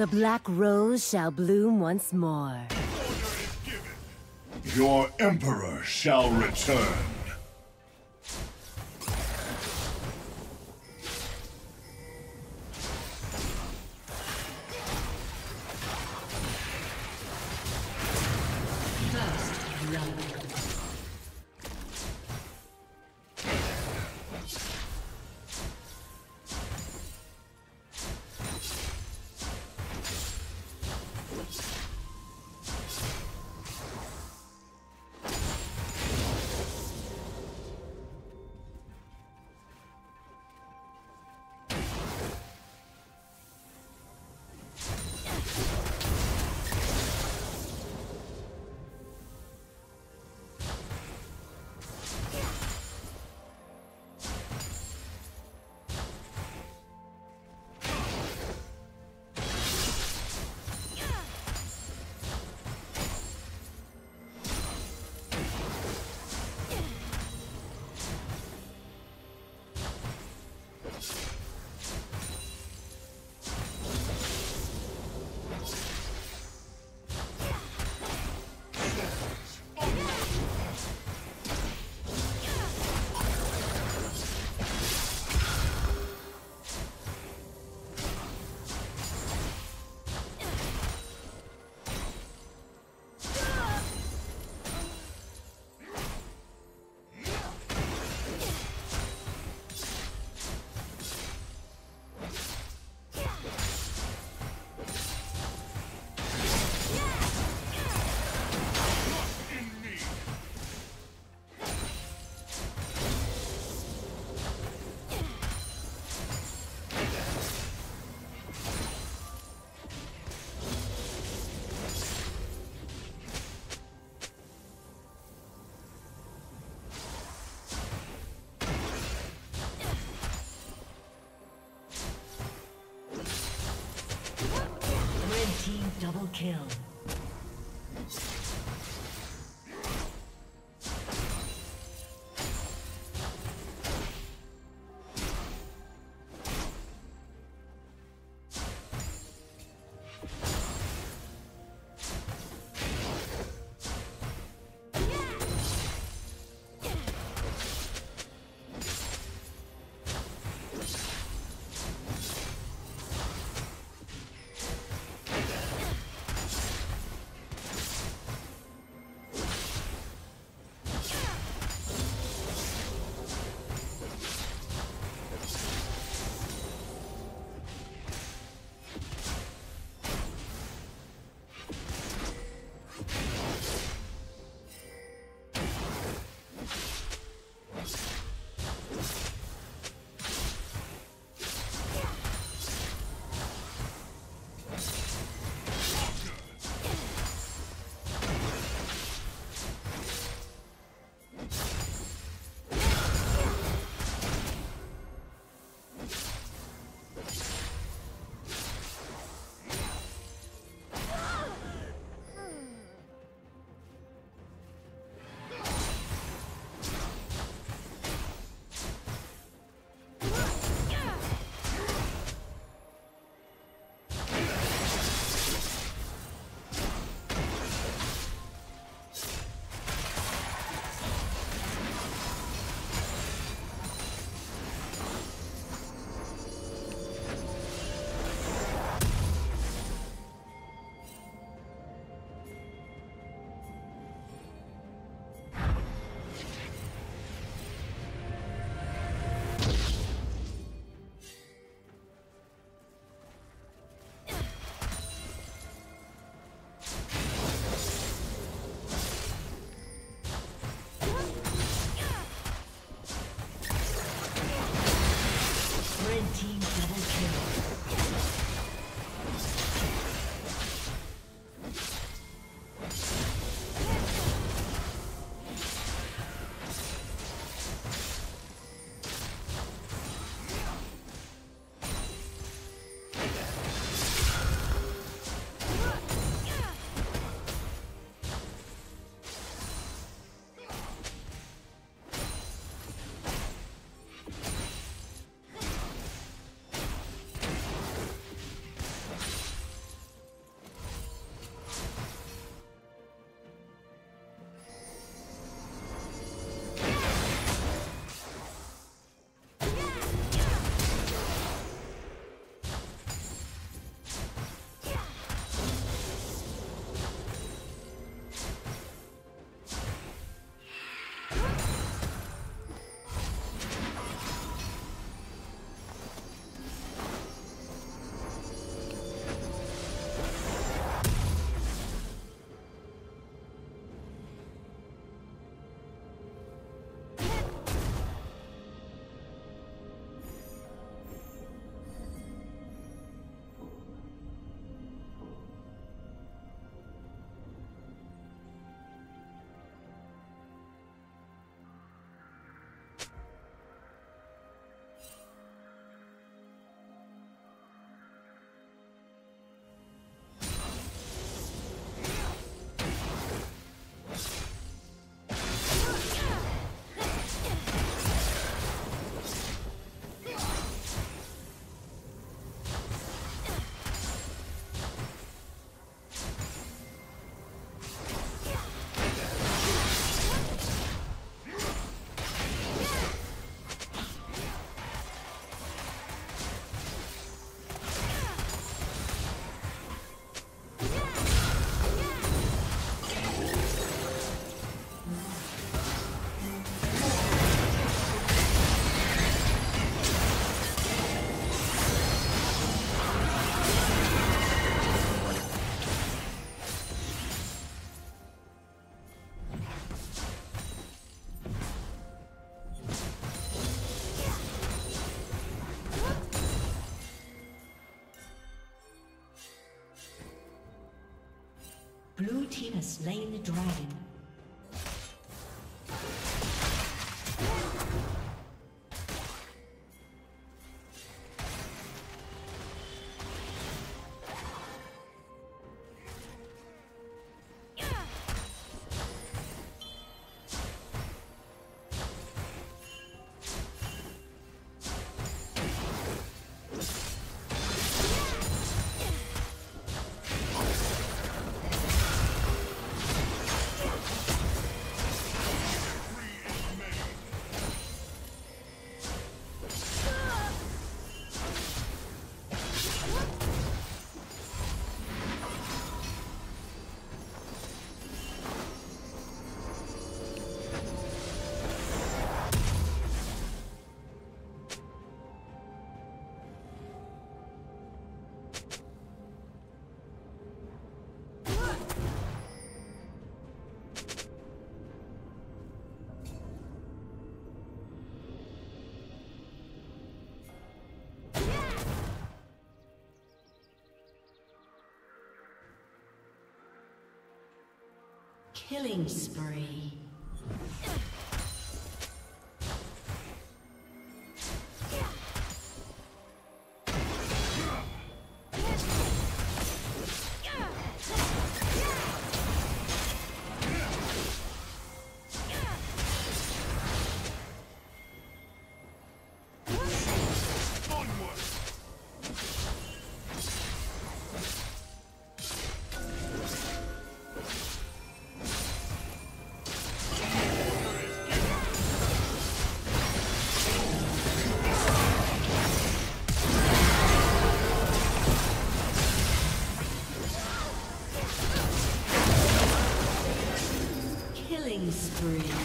The black rose shall bloom once more. Your Emperor shall return. Kill. Red team double slain the dragon. Killing spree. three.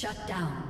Shut down.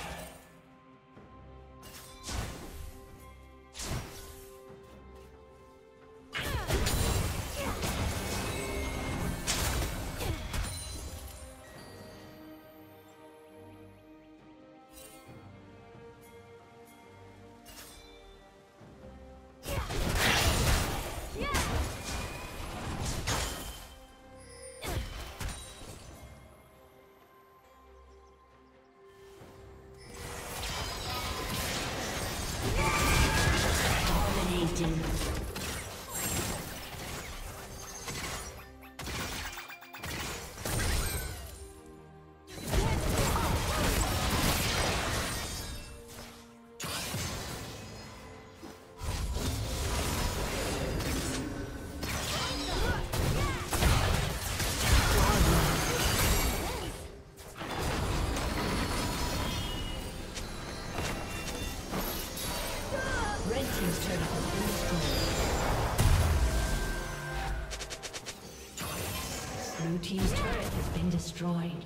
Dominating. Team's has been destroyed. Blue team's turret has been destroyed.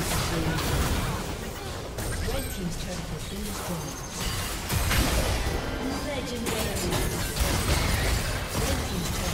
Spree. Red team's turret has been destroyed. Legendary. Red team's turret